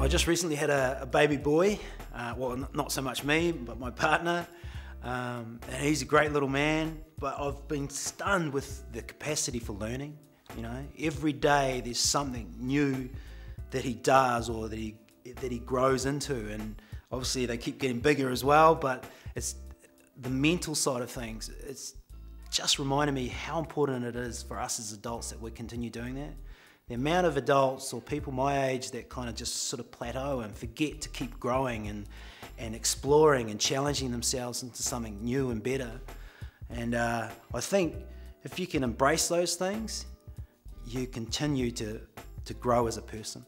I just recently had a, a baby boy. Uh, well, not so much me, but my partner. Um, and he's a great little man, but I've been stunned with the capacity for learning. You know, every day there's something new that he does or that he that he grows into, and obviously they keep getting bigger as well. But it's the mental side of things. It's just reminded me how important it is for us as adults that we continue doing that the amount of adults or people my age that kind of just sort of plateau and forget to keep growing and, and exploring and challenging themselves into something new and better. And uh, I think if you can embrace those things, you continue to, to grow as a person.